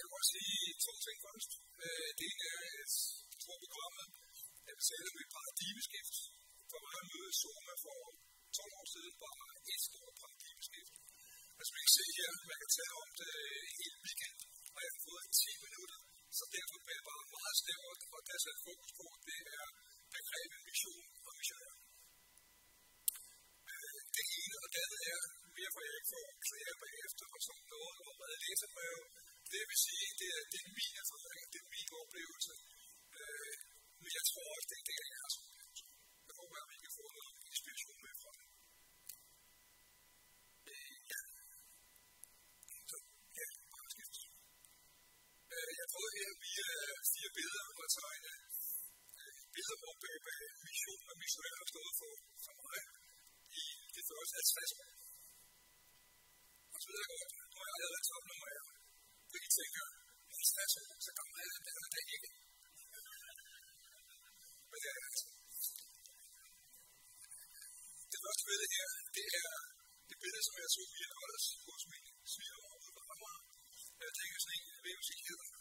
jeg mig sige to ting først. Øh, det ene er, at jeg tror programmet er besættet med paradigmeskift. For mig at møde Soma for 12 år siden var et stort paradigmeskift. Altså man kan se her, man kan tale om det hele weekend, og jeg har fået 10 minutter. Så derfor bliver jeg bare meget snævert, og der er fokus på, det er begrebet mission og missionær. Øh, det ene og det andet er, mere for jeg ikke får klæder bagefter og sådan noget, og hvad jeg det jeg vil sige, det er, det er min erfaring, det er min oplevelse. Øh, men jeg tror også, det er det, jeg har som oplevelse. Jeg håber, at vi kan få noget inspiration med fra det. Øh, ja. Så, ja, bare skift. Øh, jeg prøvede her via øh, fire billeder at tegne øh, billeder, hvor mission og missionær har stået for, for mig i det første 50 år. Og så ved jeg godt, når jeg allerede tager nummer af, fordi jeg tænker, 50 år, så gammel er det, er det ikke. Men det er altså. Det første billede her, det er det billede, som jeg tog via Ollers hos min svigermor ude på Amager. Jeg tænker sådan en, jeg ved ikke, hvad hedder,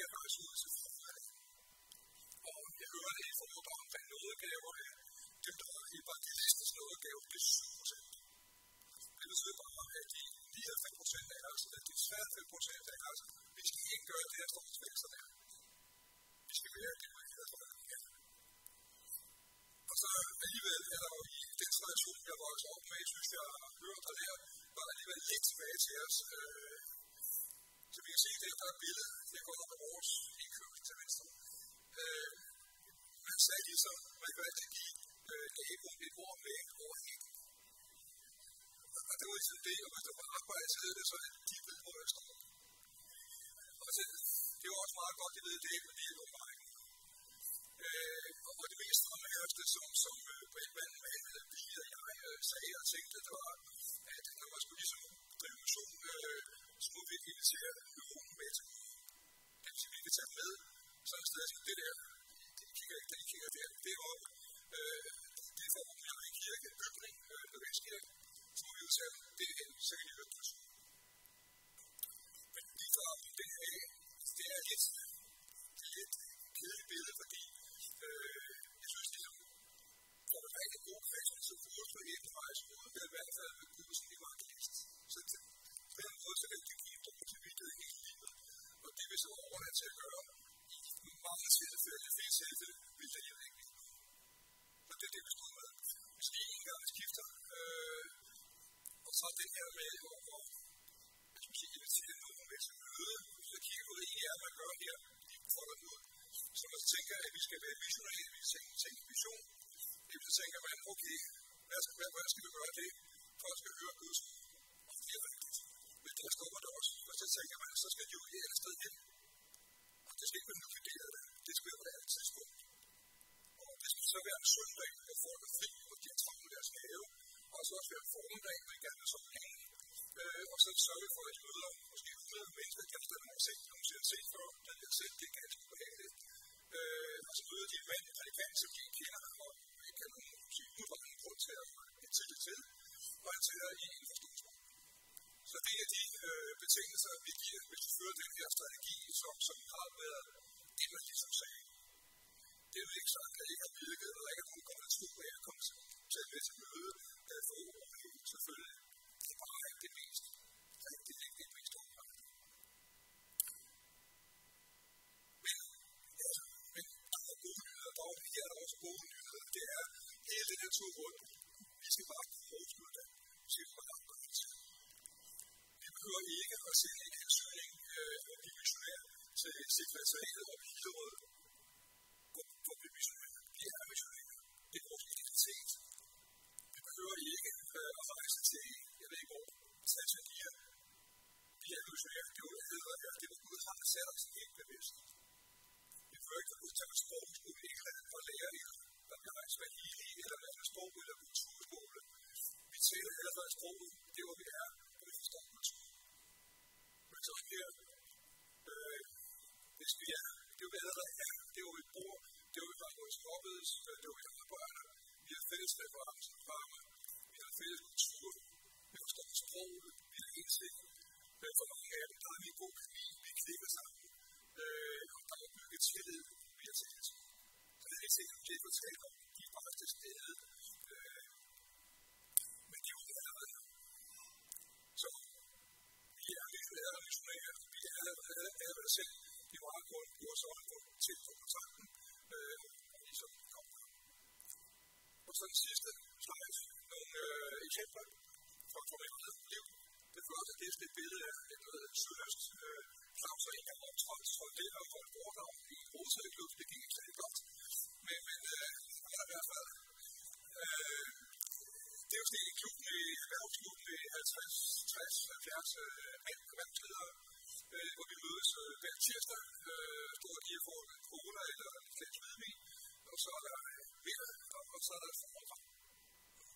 skal rejse ud til forfærd. Og jeg hører det i forhold om, hvad nådegaver er. Dem, der er evangelistisk nådegave, det er 7 procent. Det betyder bare, at de 99 procent af os, eller de 5% af os, vi skal ikke gøre det, der står i teksterne her. Vi skal være det, der hedder for det. Og så alligevel er der jo i den tradition, jeg voksede op med, synes, jeg har hørt og lært, var der alligevel lidt tilbage til os. Øh, så vi kan se, at der er et billede, det går op af vores indkøb til venstre. Øh, man sagde ligesom, man kan altid give øh, naboen et ord med over helt. Og det var ligesom det, og hvis der var arbejde så til det, så er de ved, hvor jeg står. Og så, det var også meget godt, de ved det, fordi det var mig. Øh, og det mest fremhæveste, som, som øh, på en mand med vi og jeg øh, sagde og tænkte, det var, at når man skulle ligesom drive mission, øh, så må vi invitere nogen med til Det vil vi ikke tage med sådan et sted som det der. den kigger ikke, den kigger der. Det er op. Øh, det er for at en kirke, bygning, øh, Løvenskirke. Så må vi jo tage det ind, så kan vi høre det. Men lige for det her, det er lidt, det er lidt kedeligt billede, fordi øh, jeg synes, det er for en rigtig god kristen, så burde også være en rejse ud, men i hvert fald på den måde, så kan det give dem til vidtighed hele livet. Og det vil så overlade til at gøre i mange tilfælde, i flere tilfælde, vil det hjælpe ikke. Og det er det, vi står med. Måske en gang skifter. Øh, og så det her med at, man jeg skal sige, invitere nogen med til møde. Hvis jeg kigger på det, ene af, man gør her, i forhold ud. Så man tænker, at vi skal være visionære, vi skal tænke vision. Det så tænker man, okay, hvad skal, hvad, hvad skal vi gøre det? Folk skal høre Guds tænker man, så skal jo et sted hen. Og det skal ikke være navigeret der. Det skal være på det andet tidspunkt. Og det skal så være en søndag, hvor folk er fri, og de har travlt deres have. Og så også være en formiddag, hvor de gerne vil sove hen. Øh, og så sørge for, at de møder måske 100 mennesker, de har stadig nogle set, nogle ser set før, der bliver set, det er ganske ubehageligt. Øh, og så møder de en mand, der er vant, som de ikke kender, og ikke kan nogen type, hvor han prøver til at holde en tidlig og han tager i en forståelse. Så det er det, øh, betingelser, vi giver, hvis du fører den her strategi, som, som har været det, man ligesom sagde. Det er jo ikke sådan, at det har virket, og der er ikke nogen, der kommer til at komme til at med til møde for ord, selvfølgelig. Det er bare ikke det, behøver at se en ansøgning øh, og blive missionær til sekretariatet og Hillerød for at blive missionær. Vi er missionærer. Det er vores identitet. Vi behøver ikke øh, at rejse til, jeg ved ikke hvor, Tanzania. Vi er missionærer. Det var, det var, det var Gud, har sat os i helt bevidst. Vi behøver ikke at udtage sprogskole i England og lære et der bliver rejst med hele eller hvad sprog eller kulturskole. Vi taler allerede sproget, det er, hvor vi er, så her, øh, hvis vi er, det er jo allerede er, det er jo vi bor, det hvor vi har vores hobbies, det er jo vi arbejder, øh, vi har fælles referencer referenceprogrammer, vi har fælles kultur, vi forstår sproget, vi har indsigt. Men øh, for mange af dem, der er vi god kemi, vi klikker sammen, øh, og der er bygget tillid, vi har tillid til. Så det er ikke sikkert, at det er fortalt om, de er faktisk til vi er allerede selv. Vi var kun på os øjne på til på kontakten, øh, og ligesom kom der. Og så den sidste slide, nogle øh, eksempler fra, fra liv. Det første, det er et billede af et øh, sydøst. Øh, Claus og Inger optrådt så det og for et foredrag i en rosaklub. Det gik ikke særlig godt. Men, men øh, i hvert fald, øh, det er jo sådan en klub med erhvervsklub med 50, 60, 70 øh, mænd erhvervsledere, øh, hvor vi mødes øh, hver tirsdag, øh, store lige for en cola eller en flaske øh, hvidvin, og så er der øh, middag, og, og så er der foredrag.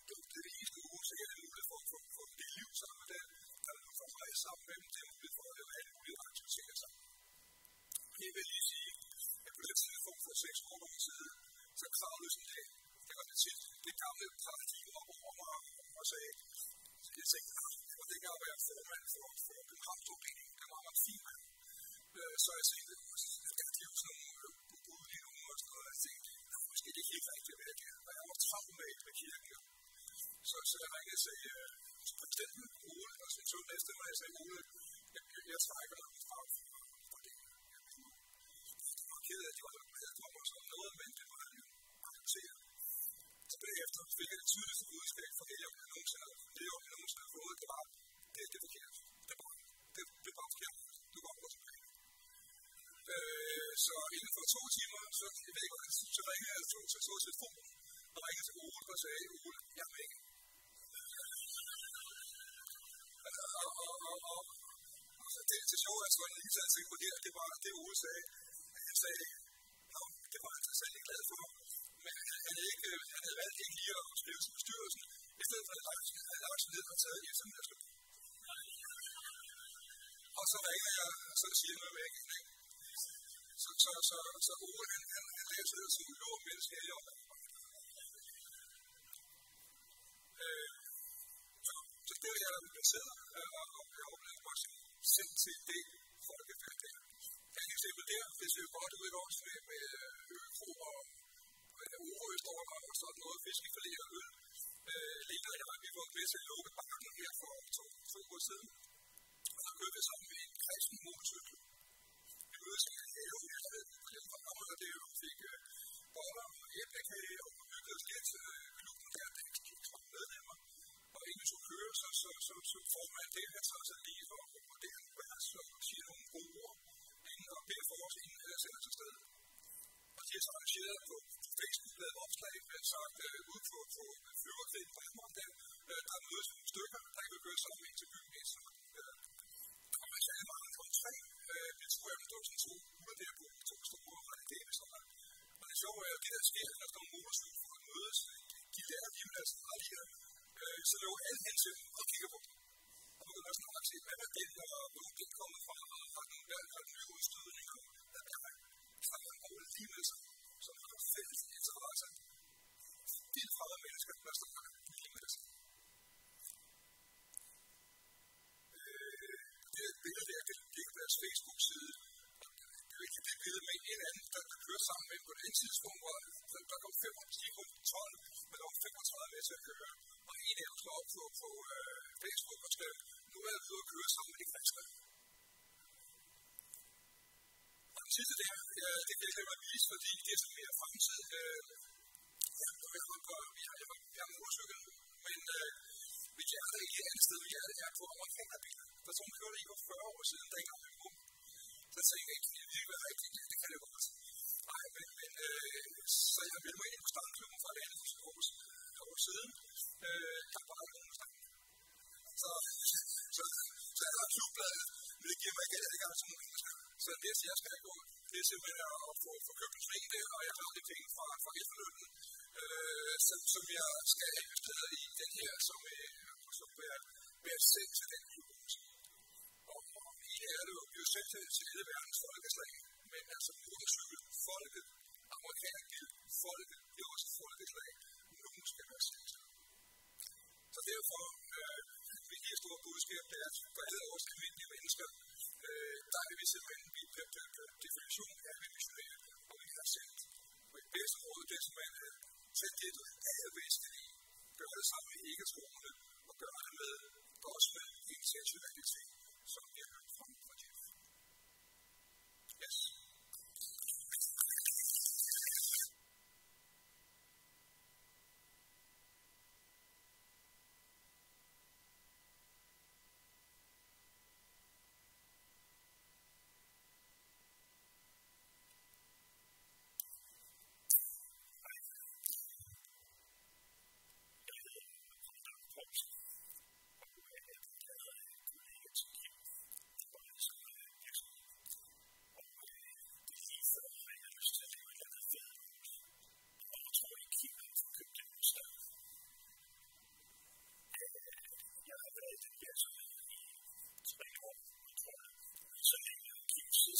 Det er det eneste uge, så jeg har mulighed for, for, få det liv sammen med dem, der er noget for at rejse sammen med dem, det er mulighed for at lave alle mulige aktiviteter sammen. Jeg vil lige sige, at på den tidspunkt for 6 år siden, så kravlede sådan det, det var det tit, det gamle paradigme om og, mig og sagde, jeg tænkte, det var dengang at være formand for, for Københavnsafdelingen, det var meget fint. Øh, så jeg tænkte, at det er sådan nogle ugudelige unge og sådan noget, og jeg tænkte, det er måske ikke helt rigtigt, hvad jeg kan. Og jeg var travlt med, med kirken. Så, så jeg ringede til øh, præsidenten Ole, og så tog næste, og jeg sagde, Ole, jeg, jeg trækker dig fra for det. Jeg var ked af, at de var med på mig sådan noget, men det var jo accepteret. Så bagefter fik jeg det tydeligste budskab fra det, jeg nogensinde, har fået, det var, det, det er forkert. Øh, så inden for to timer, så, jeg ved ikke, så ringede jeg til, så tog telefonen, og ringede til Ole og sagde, Ole, jeg er med. Og, og, og, og, og det, det sjove er, at jeg lige tager tænke på det, det var det, Ole sagde. Han sagde, Nå, det var han så ikke glad for, men han havde, ikke, han havde valgt ikke lige at skrive til bestyrelsen, i stedet for at han havde lagt sig ned og taget i sådan en Og så ringer jeg, og så siger jeg at noget væk. Så, så, så, så Ole, han, han, han læser det som lå menneske i op. Øh, så, så det er jeg placeret, og, og jeg oplevede også selv til det folkefærd der. Der er et eksempel der, det ser godt ud i vores med, med økro og Orø står der og sådan noget fiskefilet og øl. Øh, Lena og jeg, vi var med til at lukke bakken her for to, to år siden. Og så kørte vi sammen med en kristen motorcykel. Vi mødtes i en have, jeg havde jo fik øh, boller og æblekage og hyggede lidt øh, klubben der, det er ikke medlemmer. Og inden vi skulle så, så, så, så får man det, han tager sig lige for at vurdere en vers og siger nogle gode ord, inden og beder for os, inden han sender sig sted. Og de har så arrangeret på Facebook lavet opslag, med sagt øh, ud på, på flyverkrigen på Danmark der, øh, der mødes nogle stykker, der kan køre sammen ind til byen. Så øh, der kommer ikke mange på tre. Øh, jeg tror, jeg består sådan to uger der på to store radikale sådan. Og det sjove er, at det der sker, når der er motorcykel for at mødes, de lærer lige med deres rettigheder, øh, så løber alle hen til dem og kigger på dem. Og begynder også nok at se, hvad er det, og hvor er det kommet fra, og har den, hvad er den nye udstødning, og hvad er det, så man går lige med sig som har fælles interesse. De er fremmede mennesker, der står lige sammen med på det ene tidspunkt, hvor der kom 5, de kun 12, men der var 35 med til at køre. Og en af dem slår op på, på øh, Facebook og skrev, nu er jeg ude at køre sammen med de kristne. Og den sidste der, ja, det kan jeg ikke vise, fordi det er sådan mere fremtid. Øh, ja, jeg ved godt, vi har, jeg har, motorcykel, men øh, mit hjerte er ikke et andet sted, vi er, er på omkring. Der er sådan kørte i for 40 år siden, dengang vi kom. Der tænkte jeg ikke, det ville være rigtigt, det kan det godt. Nej, men, men øh, så jeg meldte mig ind på startklubben for et andet år, år siden. Øh, der var ikke nogen start. Så, så, så jeg har klubbladet, men det giver mig ikke adgang til nogen mennesker. Så det, jeg skal gå, det er simpelthen at få, få købt en fling der, og jeg har lidt penge fra, fra efterlønnen, øh, som, som jeg skal investere i den her, som, øh, som vil være selv til den klub er det jo, vi er jo selv til, til alle verdens folkeslag, men altså motorcykel, folket, amerikanerbil, folket, det er også folkeslag. Nogen skal være selv Så derfor øh, vil det store budskab, det er at for alle vores almindelige mennesker, øh, der vil vi simpelthen blive per, per, per definition af vi missionære, og vi har sendt. Og et bedste råd, det er simpelthen, øh, at sæt det du er væsentligt i. Gør det sammen med ikke troende, og gør det med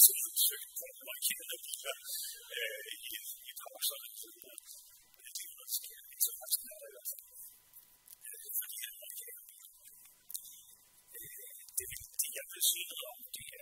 absolut självklart. Man kan inte eh, i, i talarstolen tro att det är internationella lösningar. Det är viktiga för synen om det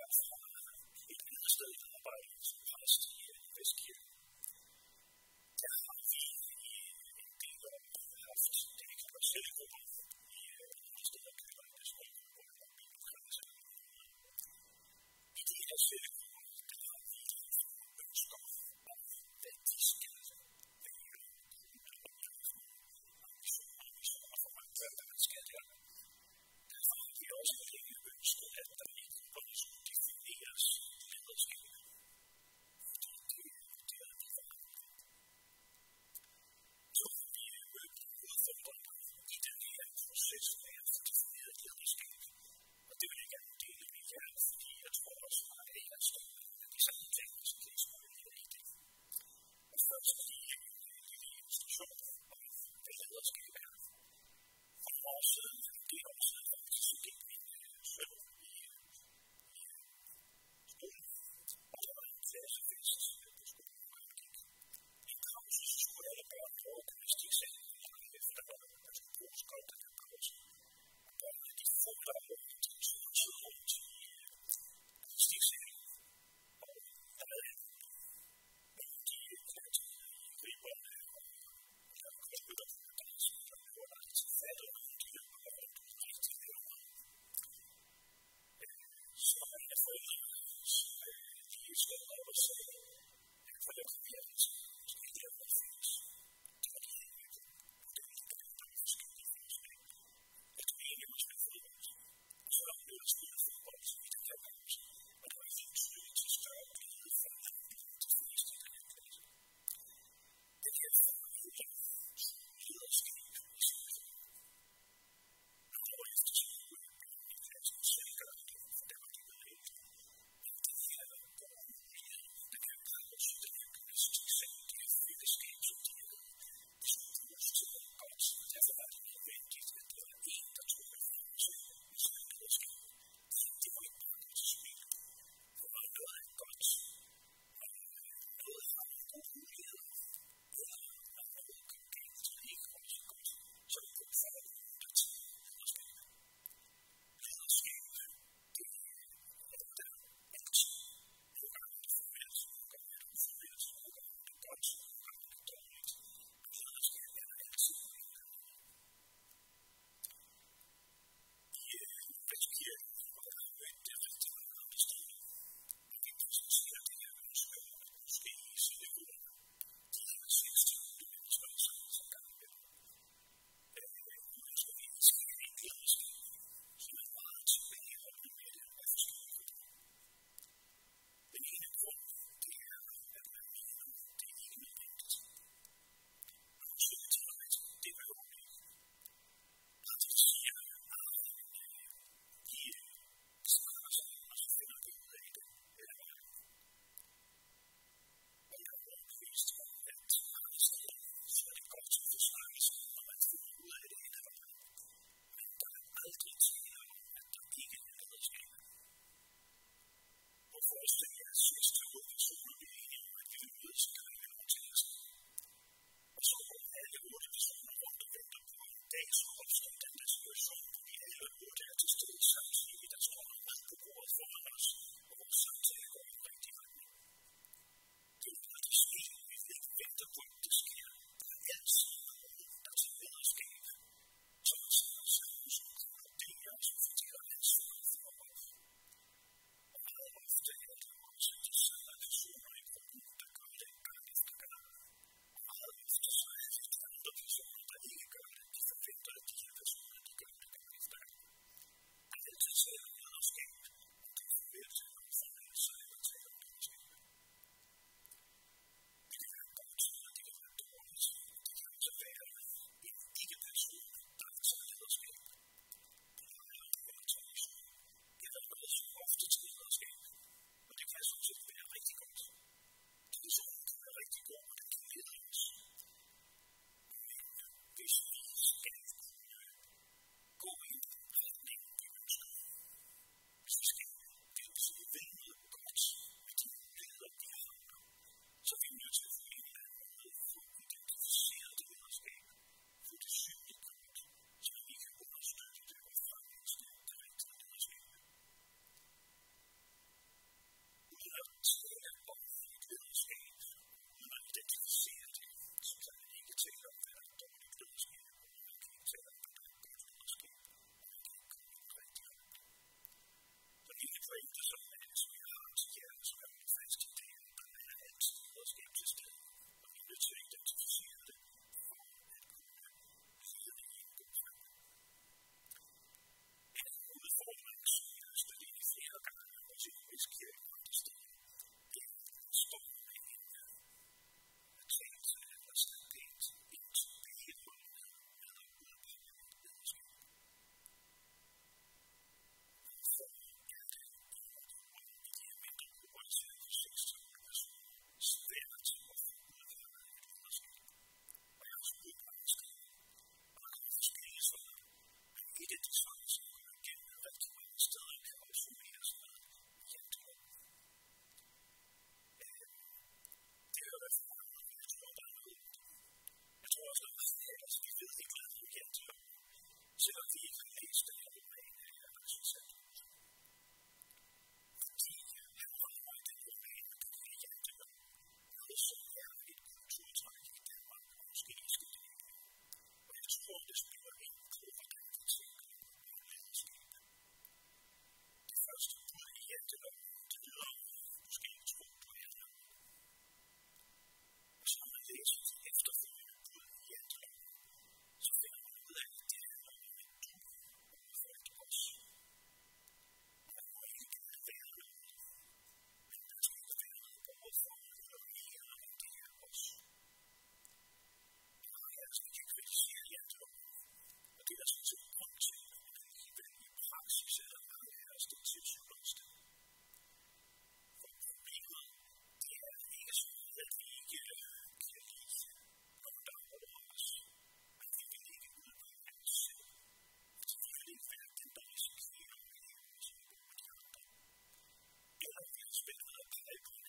spin of a pipe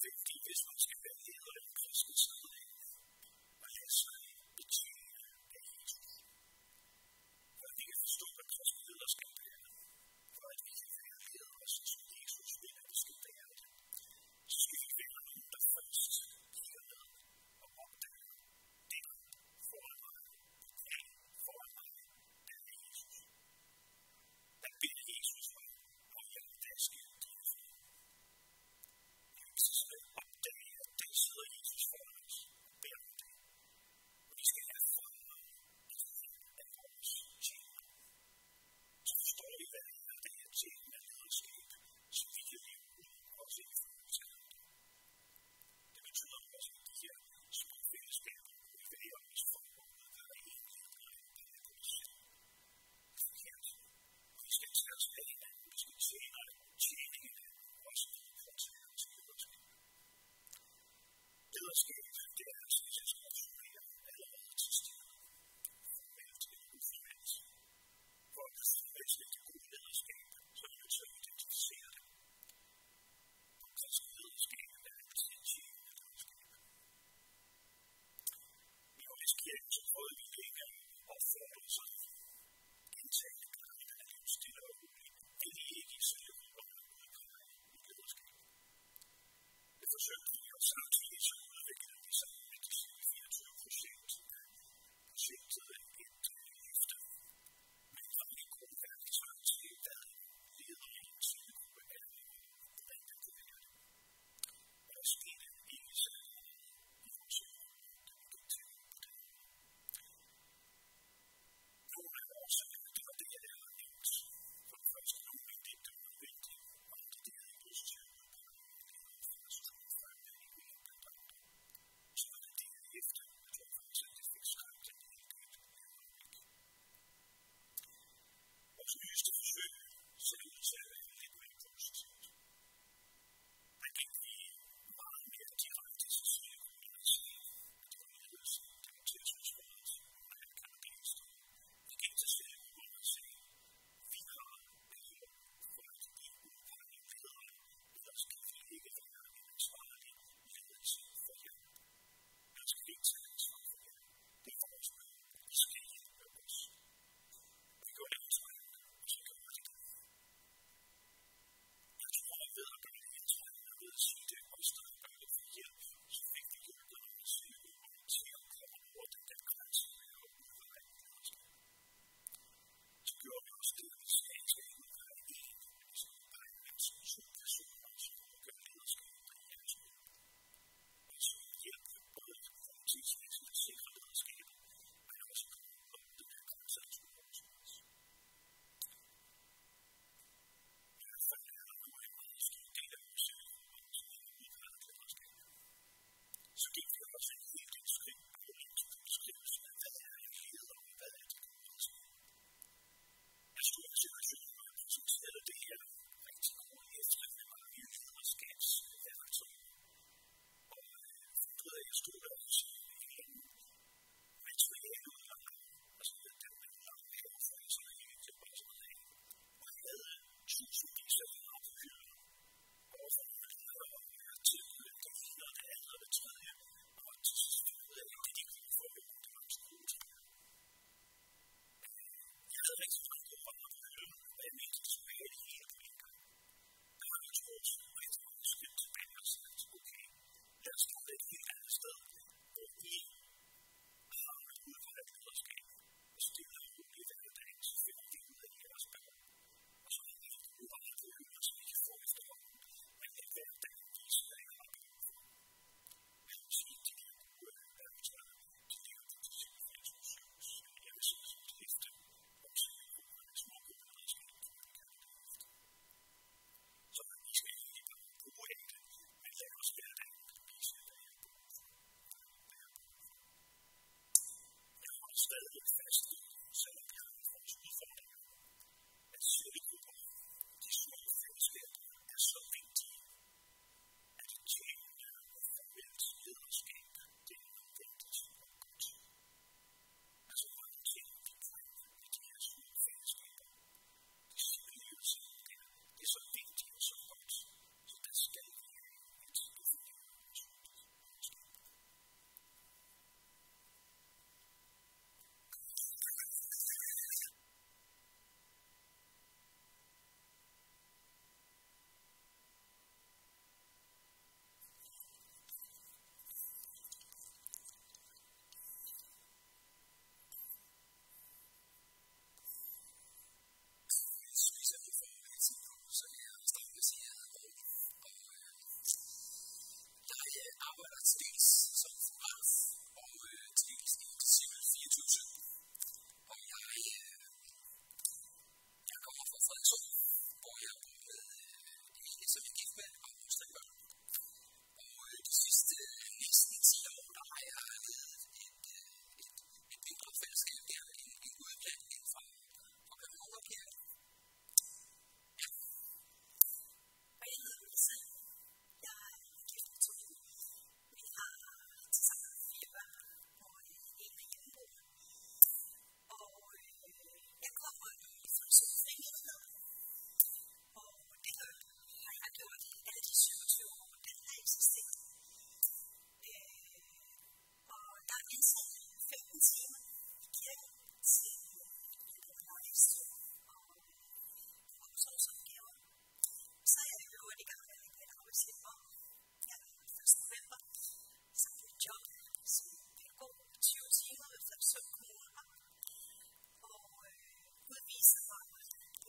veio que fez uma descoberta e agora forsøgte vi Vores nyeste forsøg sættes er Så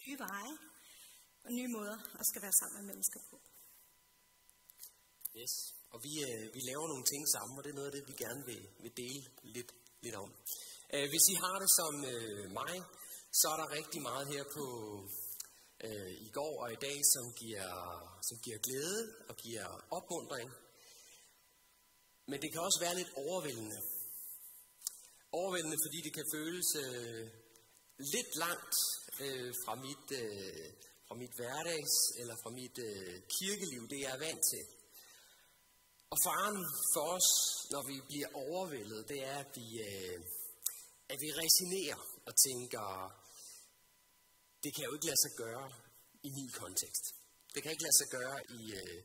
nye veje og nye måder at skal være sammen med mennesker på. Yes. Og vi, øh, vi laver nogle ting sammen, og det er noget af det, vi gerne vil, vil dele lidt, lidt om. Øh, hvis I har det som øh, mig, så er der rigtig meget her på øh, i går og i dag, som giver, som giver glæde og giver opmundring. Men det kan også være lidt overvældende. Overvældende, fordi det kan føles øh, lidt langt øh, fra, mit, øh, fra mit hverdags eller fra mit øh, kirkeliv, det jeg er vant til. Og faren for os, når vi bliver overvældet, det er, at vi, øh, at vi resignerer og tænker, det kan jo ikke lade sig gøre i min kontekst. Det kan ikke lade sig gøre i, øh,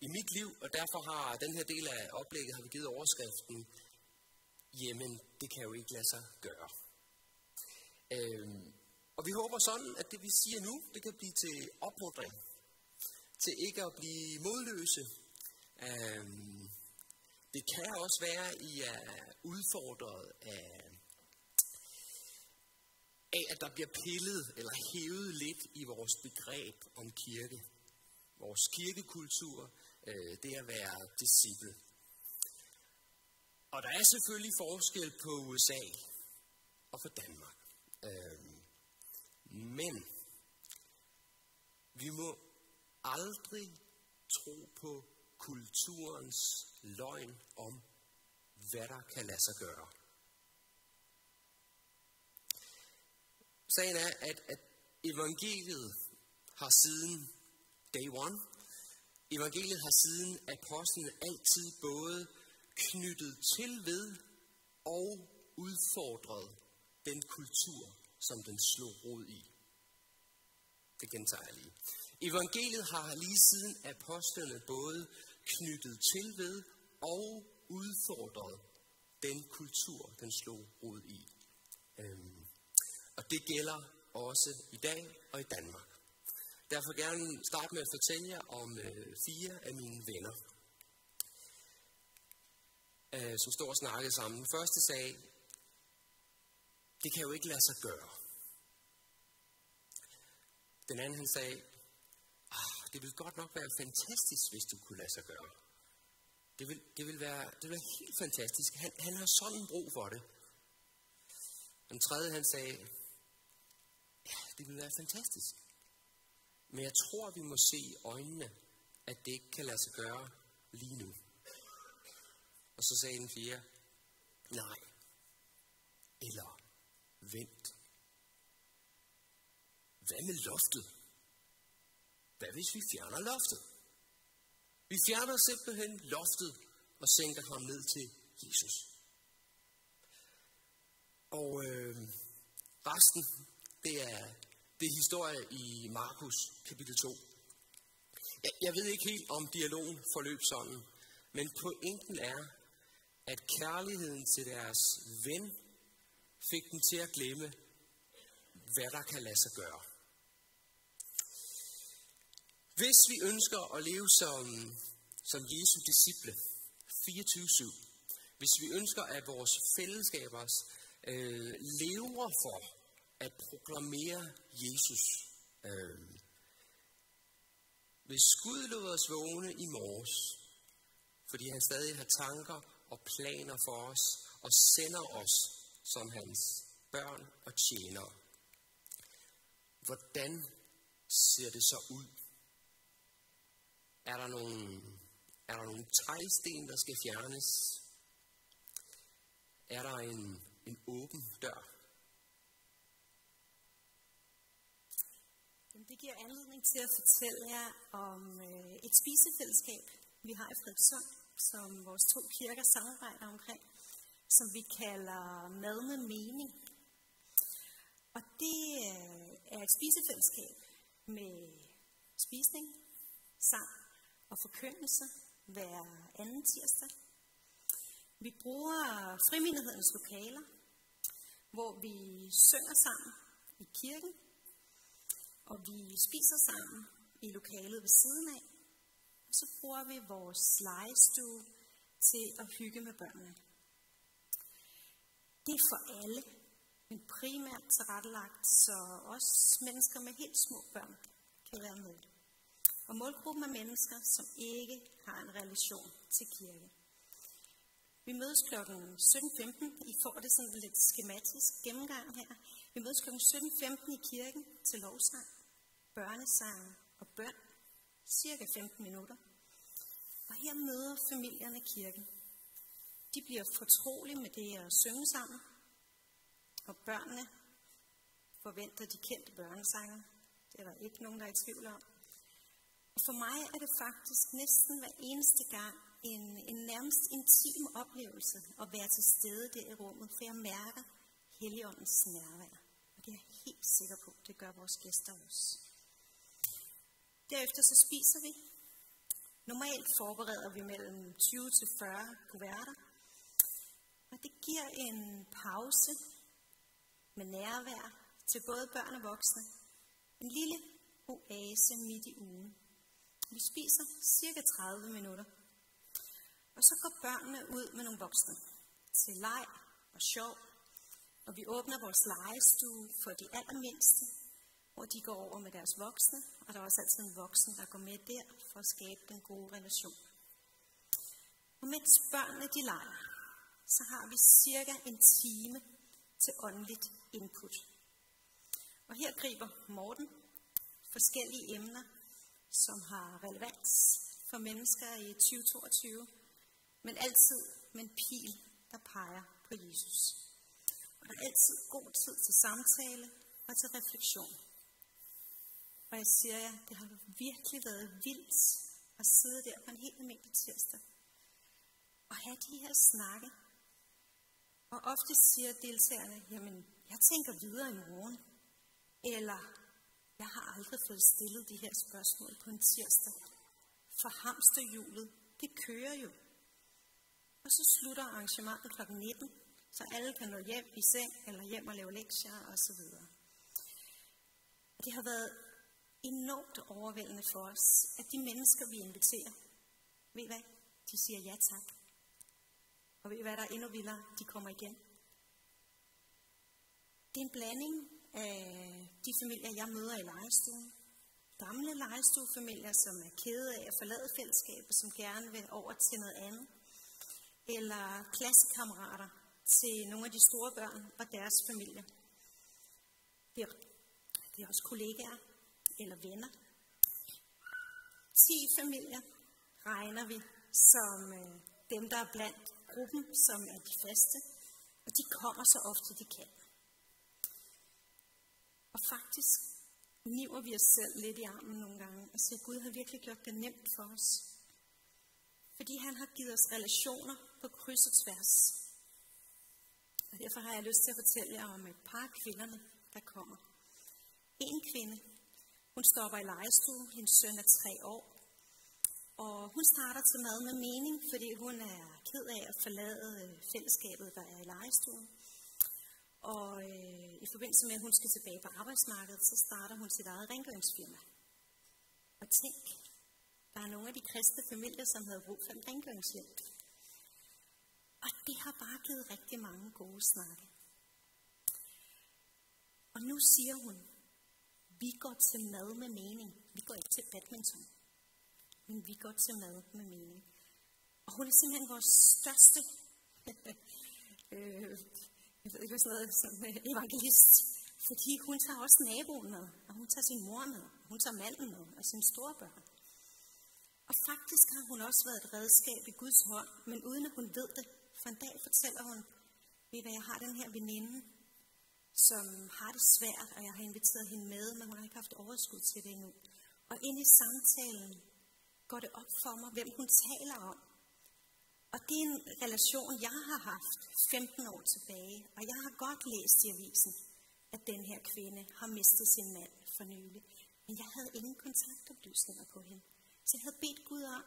i mit liv, og derfor har den her del af oplægget har vi givet overskriften, jamen det kan jo ikke lade sig gøre. Øhm, og vi håber sådan, at det vi siger nu, det kan blive til opmuntring, til ikke at blive modløse. Øhm, det kan også være, at I er udfordret af af, at der bliver pillet eller hævet lidt i vores begreb om kirke. Vores kirkekultur, øh, det at være disciple. Og der er selvfølgelig forskel på USA og for Danmark. Øh, men vi må aldrig tro på kulturens løgn om, hvad der kan lade sig gøre. Sagen er, at, at evangeliet har siden day one, evangeliet har siden apostlen altid både knyttet til ved og udfordret den kultur, som den slog rod i. Det gentager jeg lige. Evangeliet har lige siden apostlene både knyttet til ved og udfordret den kultur, den slog rod i. Øhm. Og det gælder også i dag og i Danmark. Derfor gerne starte med at fortælle jer om øh, fire af mine venner, øh, som står og snakker sammen. Den første sagde, det kan jo ikke lade sig gøre. Den anden han sagde, oh, det ville godt nok være fantastisk, hvis du kunne lade sig gøre. Det vil, det vil, være, det vil være helt fantastisk. Han, han har sådan brug for det. Den tredje han sagde, det vil være fantastisk. Men jeg tror, vi må se i øjnene, at det ikke kan lade sig gøre lige nu. Og så sagde den fjerde, nej, eller vent. Hvad med loftet? Hvad hvis vi fjerner loftet? Vi fjerner simpelthen loftet og sænker ham ned til Jesus. Og øh, resten, det er det er historie i Markus kapitel 2. Jeg, jeg ved ikke helt, om dialogen forløb sådan, men pointen er, at kærligheden til deres ven fik dem til at glemme, hvad der kan lade sig gøre. Hvis vi ønsker at leve som, som Jesu disciple, 24-7, hvis vi ønsker, at vores fællesskabers øh, lever for at proklamere Jesus. Øh, hvis Gud lod os vågne i morges, fordi han stadig har tanker og planer for os, og sender os som hans børn og tjenere, hvordan ser det så ud? Er der nogle, er der nogle teglsten, der skal fjernes? Er der en, en åben dør? Det giver anledning til at fortælle jer om øh, et spisefællesskab, vi har i Frederikssund, som vores to kirker samarbejder omkring, som vi kalder Mad med Mening. Og det øh, er et spisefællesskab med spisning, sang og forkyndelse hver anden tirsdag. Vi bruger frimindighedens lokaler, hvor vi synger sammen i kirken og vi spiser sammen i lokalet ved siden af. Og så bruger vi vores legestue til at hygge med børnene. Det er for alle, men primært tilrettelagt, så også mennesker med helt små børn kan være med. Og målgruppen er mennesker, som ikke har en relation til kirke. Vi mødes kl. 17.15. I får det sådan lidt skematisk gennemgang her. Vi mødes kl. 17.15 i kirken til lovsang, børnesang og bøn. Cirka 15 minutter. Og her møder familierne kirken. De bliver fortrolige med det at synge sammen. Og børnene forventer de kendte børnesange. Det er der ikke nogen, der er i tvivl om. Og for mig er det faktisk næsten hver eneste gang en, en nærmest intim oplevelse at være til stede der i rummet, for jeg mærker Helligåndens nærvær. Og det er jeg helt sikker på, det gør vores gæster også. Derefter så spiser vi. Normalt forbereder vi mellem 20 til 40 kuverter. Og det giver en pause med nærvær til både børn og voksne. En lille oase midt i ugen. Vi spiser cirka 30 minutter. Og så går børnene ud med nogle voksne til leg og sjov. Og vi åbner vores legestue for de allermindste, hvor de går over med deres voksne. Og der er også altid en voksen, der går med der for at skabe den gode relation. Og mens børnene de leger, så har vi cirka en time til åndeligt input. Og her griber Morten forskellige emner som har relevans for mennesker i 2022, men altid med en pil, der peger på Jesus. Og der er altid god tid til samtale og til refleksion. Og jeg siger jer, det har virkelig været vildt at sidde der på en helt almindelig tirsdag og have de her snakke. Og ofte siger deltagerne, jamen, jeg tænker videre i morgen. Eller jeg har aldrig fået stillet de her spørgsmål på en tirsdag. For hamsterhjulet, det kører jo. Og så slutter arrangementet kl. 19, så alle kan nå hjem i seng eller hjem og lave lektier osv. Det har været enormt overvældende for os, at de mennesker, vi inviterer, ved hvad? De siger ja tak. Og ved I hvad, der er endnu vildere? De kommer igen. Det er en blanding af de familier, jeg møder i lejestuen. Gamle lejestuefamilier, som er kede af at forlade fællesskabet, som gerne vil over til noget andet. Eller klassekammerater til nogle af de store børn og deres familier. Det er, det er også kollegaer eller venner. 10 familier regner vi som øh, dem, der er blandt gruppen, som er de faste. Og de kommer så ofte de kan. Og faktisk niver vi os selv lidt i armen nogle gange og siger, Gud har virkelig gjort det nemt for os. Fordi han har givet os relationer på kryds og tværs. Og derfor har jeg lyst til at fortælle jer om et par af kvinderne, der kommer. En kvinde, hun stopper i lejestuen, hendes søn er tre år. Og hun starter til mad med mening, fordi hun er ked af at forlade øh, fællesskabet, der er i legestuen. Og øh, i forbindelse med, at hun skal tilbage på arbejdsmarkedet, så starter hun sit eget rengøringsfirma. Og tænk, der er nogle af de kristne familier, som havde brug for en rengøringshjælp. Og det har bare givet rigtig mange gode snakke. Og nu siger hun, vi går til mad med mening. Vi går ikke til badminton, men vi går til mad med mening. Og hun er simpelthen vores største øh, jeg ved ikke, hvad sådan noget, som øh, evangelist. Fordi hun tager også naboen med, og hun tager sin mor med, og hun tager manden med, og sine store børn. Og faktisk har hun også været et redskab i Guds hånd, men uden at hun ved det. For en dag fortæller hun, ved hvad, jeg har den her veninde, som har det svært, og jeg har inviteret hende med, men hun har ikke haft overskud til det endnu. Og ind i samtalen går det op for mig, hvem hun taler om. Og det er en relation, jeg har haft 15 år tilbage, og jeg har godt læst i avisen, at den her kvinde har mistet sin mand for nylig. Men jeg havde ingen kontaktoplysninger på hende. Så jeg havde bedt Gud om,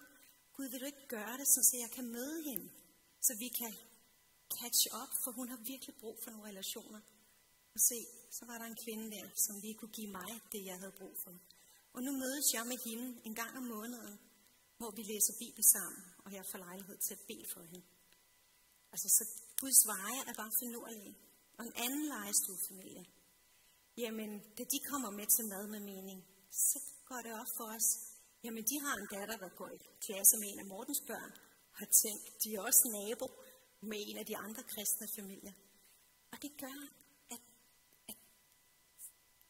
Gud vil du ikke gøre det, så jeg kan møde hende, så vi kan catch up, for hun har virkelig brug for nogle relationer. Og se, så var der en kvinde der, som lige kunne give mig det, jeg havde brug for. Og nu mødes jeg med hende en gang om måneden, hvor vi læser Bibel sammen, og jeg får lejlighed til at bede for hende. Altså, så Guds veje er bare finurlige. Og en anden lejestuefamilie, jamen, da de kommer med til mad med mening, så går det op for os, jamen, de har en datter, der går i klasse med en af Mortens børn, har tænkt, de er også nabo med en af de andre kristne familier. Og det gør, at, at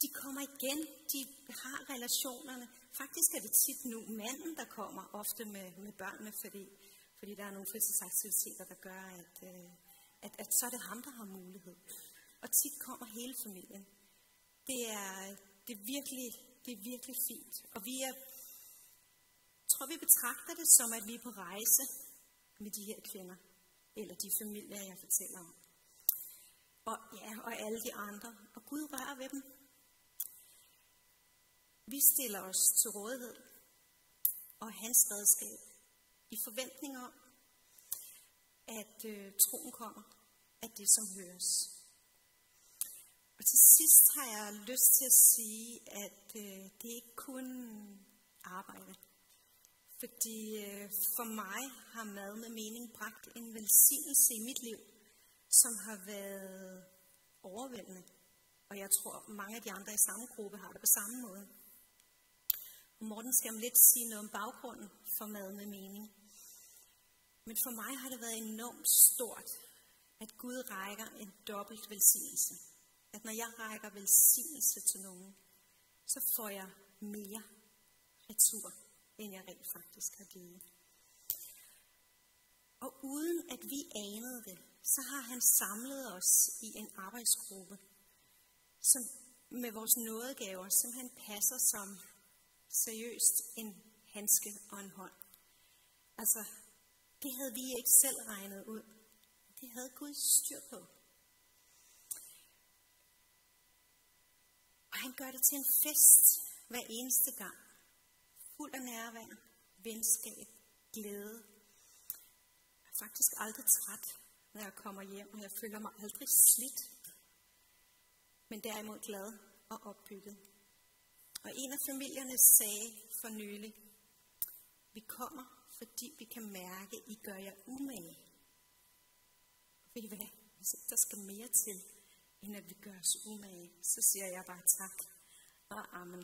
de kommer igen, de har relationerne. Faktisk er det tit nu manden, der kommer ofte med, med børnene, fordi, fordi der er nogle fritidsaktiviteter, der gør, at, øh, at, at så er det ham, der har mulighed. Og tit kommer hele familien. Det er, det er, virkelig, det er virkelig fint. Og vi er, tror, vi betragter det som, at vi er på rejse med de her kvinder, eller de familier, jeg fortæller om. Og ja, og alle de andre. Og Gud rører ved dem. Vi stiller os til rådighed og hans redskab i forventning om, at øh, troen kommer, at det som høres. Og til sidst har jeg lyst til at sige, at øh, det er ikke kun arbejde. Fordi øh, for mig har mad med mening bragt en velsignelse i mit liv, som har været overvældende. Og jeg tror, mange af de andre i samme gruppe har det på samme måde. Morten skal om lidt sige noget om baggrunden for mad med mening. Men for mig har det været enormt stort, at Gud rækker en dobbelt velsignelse. At når jeg rækker velsignelse til nogen, så får jeg mere retur, end jeg rent faktisk har givet. Og uden at vi anede det, så har han samlet os i en arbejdsgruppe, som med vores nådegaver som han passer som seriøst en handske og en hånd. Altså, det havde vi ikke selv regnet ud. Det havde Gud styr på. Og han gør det til en fest hver eneste gang. Fuld af nærvær, venskab, glæde. Jeg er faktisk aldrig træt, når jeg kommer hjem, og jeg føler mig aldrig slidt. Men derimod glad og opbygget. Og en af familierne sagde for nylig, vi kommer, fordi vi kan mærke, I gør jer umage. Ved I hvad? Hvis der skal mere til, end at vi gør os umage, så siger jeg bare tak og amen.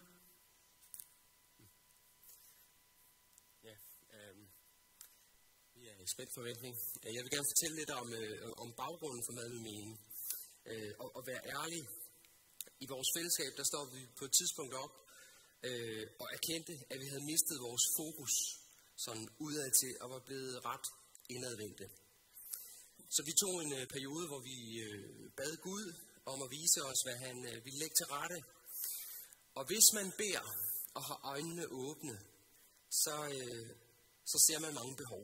Ja, øh, vi er i spændt forventning. Jeg vil gerne fortælle lidt om, øh, om baggrunden for mad med mening. Øh, og, og være ærlig. I vores fællesskab, der står vi på et tidspunkt op øh, og erkendte, at vi havde mistet vores fokus sådan udad til og var blevet ret indadvendte. Så vi tog en øh, periode, hvor vi øh, bad Gud om at vise os, hvad han øh, ville lægge til rette. Og hvis man beder og har øjnene åbne, så, øh, så ser man mange behov.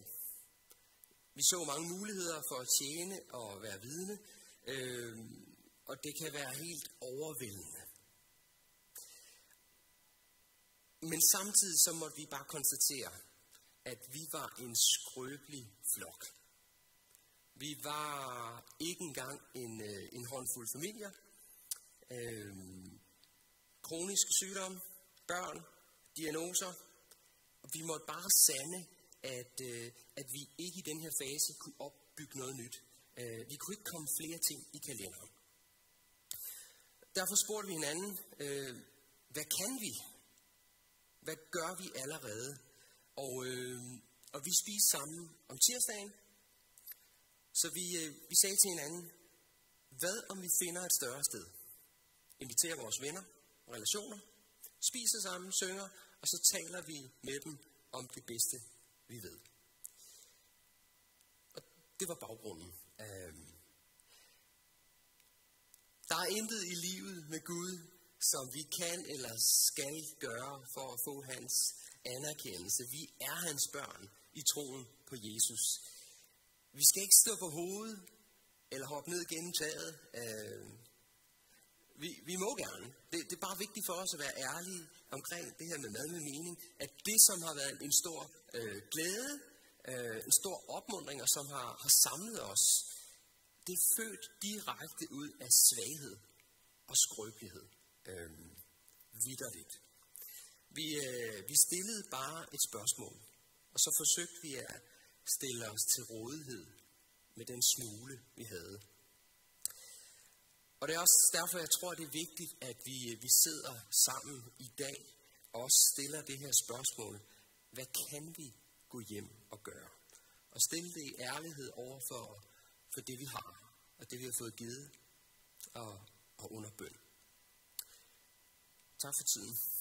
Vi så mange muligheder for at tjene og være vidne, øh, og det kan være helt overvældende. Men samtidig så måtte vi bare konstatere, at vi var en skrøbelig flok. Vi var ikke engang en, øh, en håndfuld familier. Øhm, kronisk sygdom, børn, diagnoser. Vi måtte bare sande, at, øh, at vi ikke i den her fase kunne opbygge noget nyt. Øh, vi kunne ikke komme flere ting i kalenderen. Derfor spurgte vi hinanden, øh, hvad kan vi? Hvad gør vi allerede? Og, øh, og vi spiste sammen om tirsdagen, så vi, øh, vi sagde til hinanden, hvad om vi finder et større sted? Inviterer vores venner, relationer, spiser sammen, synger, og så taler vi med dem om det bedste, vi ved. Og det var baggrunden. Øh, Der er intet i livet med Gud, som vi kan eller skal gøre for at få hans anerkendelse. Vi er hans børn i troen på Jesus. Vi skal ikke stå på hovedet eller hoppe ned gennem taget. Øh, vi, vi må gerne. Det, det er bare vigtigt for os at være ærlige omkring det her med mad med mening, at det, som har været en stor øh, glæde, øh, en stor opmundring, og som har, har samlet os, det er født direkte ud af svaghed og skrøbelighed. Øh, vidderligt. Vi, øh, vi stillede bare et spørgsmål, og så forsøgte vi at stille os til rådighed med den smule, vi havde. Og det er også derfor, jeg tror, det er vigtigt, at vi, øh, vi sidder sammen i dag og også stiller det her spørgsmål. Hvad kan vi gå hjem og gøre? Og stille det i ærlighed over for, for det, vi har, og det, vi har fået givet, og, og under bøn. Tak for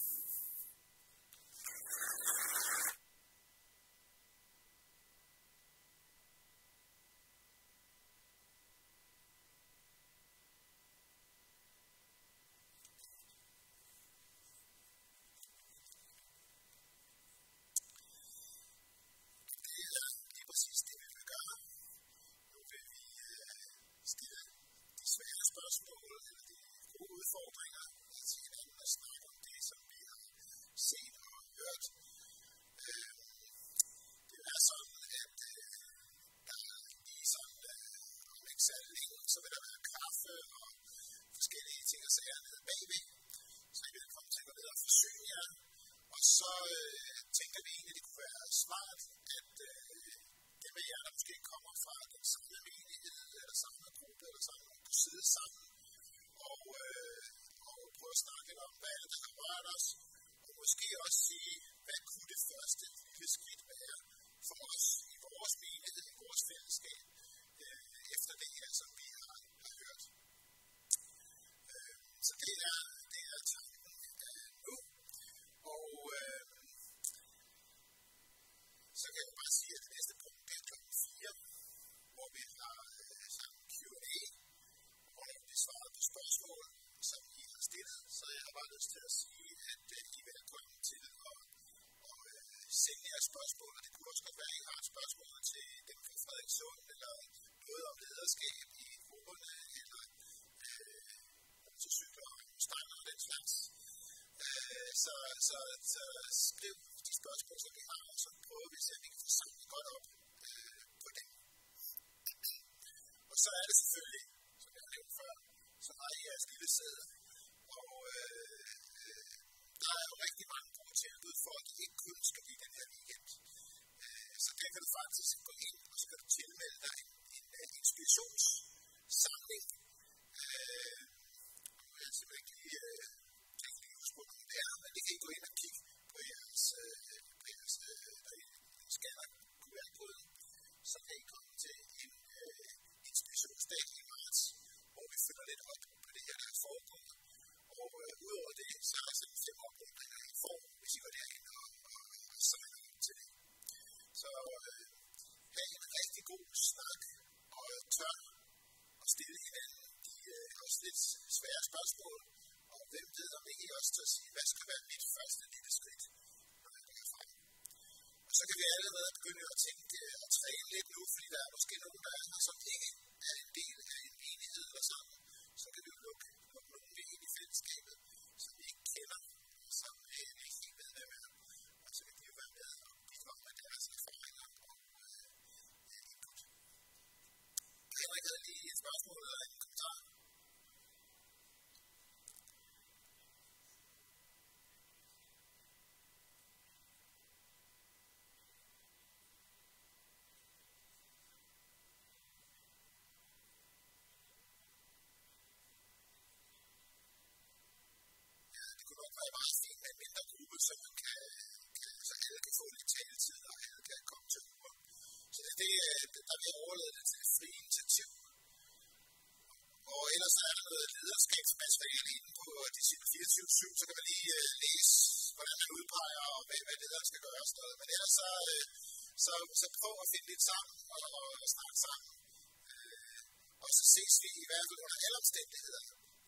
så, så, så skriv de spørgsmål, som vi har, og så prøver vi at vi kan få samlet godt op øh, på dem. Og så er det selvfølgelig, som jeg har nævnt før, så har I jeres lille sæde. Og øh, øh der er jo rigtig mange gode tilbud for, at I ikke kun skal blive den her weekend. Øh, så der kan du faktisk gå ind, og så kan du tilmelde dig en, en, en inspirations svære spørgsmål. Og hvem ved, om ikke I også tør sige, hvad skal være mit første lille skridt, når jeg går frem. Og så kan vi allerede begynde at tænke og træne lidt nu, fordi der er måske nogen, der er her, som ikke det kunne nok være meget fint med en mindre gruppe, så man kan, kan så alle kan få lidt taletid, og alle kan komme til ord. Så det, det øh, der bliver overladet til det frie initiativ. Og ellers er der noget lederskabsmateriale inde på øh, Disciple 24 så kan man lige uh, læse, hvordan man udpeger, og hvad, hvad lederen skal gøre og sådan noget. Men ellers så, uh, så, så prøv at finde lidt sammen og, og, og snakke sammen. Uh, og så ses vi i hvert fald under alle omstændigheder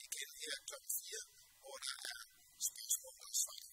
igen her kl. 4, hvor der er spørgsmål og svar.